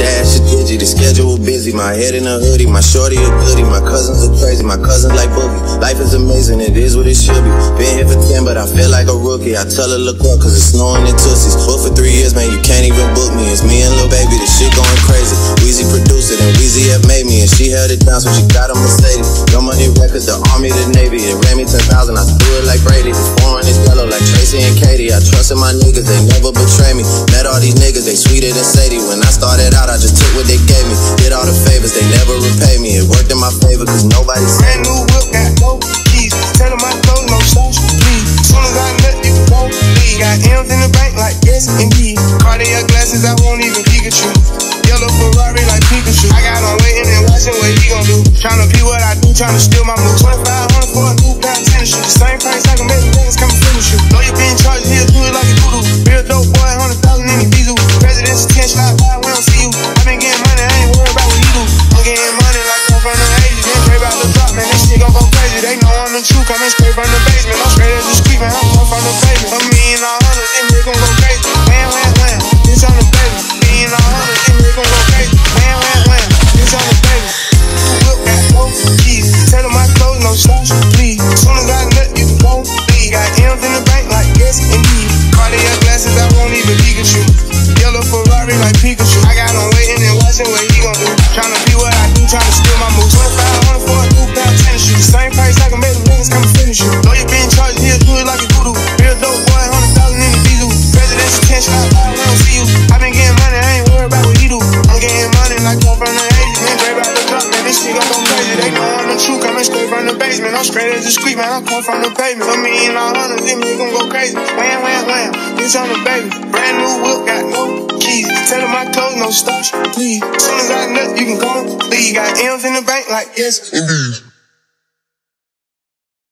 dash is digi, the schedule busy. My head in a hoodie, my shorty a goodie. My cousins are crazy, my cousins like boogie. Life is amazing, it is what it should be. Been here for 10, but I feel like a rookie. I tell her look up, cause it's snowing in Tussies. But for three years, man, you can't even book me. It's me and Lil Baby, this shit going crazy. Wheezy produced it, and Weezy have made me. And she held it down, so she got a Mercedes. Young Money Records, the army, the navy. It ran me 10,000, I threw it like Brady. The foreign is yellow like Tracy and Katie. I trusted my niggas, they never betray me. All these niggas, they sweeter than Sadie. When I started out, I just took what they gave me. Did all the favors, they never repay me. It worked in my favor, cause nobody Brand new whip, got no keys. Tell them my clothes, no sauce, please. Soon as I nut, you won't leave. Got M's in the bank, like yes, indeed. Cartier glasses, I won't even Pikachu. Yellow Ferrari, like Pikachu. I got on waiting and watching what he gon' do. Tryna pee what I do, tryna steal my moves. 2500 They know I'm the truth, coming straight from the this shit gon' go crazy. They know I'm the truth, coming straight from the basement. I'm straight as a squeak, man, I come from the pavement. A million all hundred, then we gon' go crazy. Wham, wham, wham, bitch on the baby. Brand new whip, got no keys. Tell them my clothes, no starch, please. Soon as I nut, you can go leave. Got M's in the bank, like yes, indeed.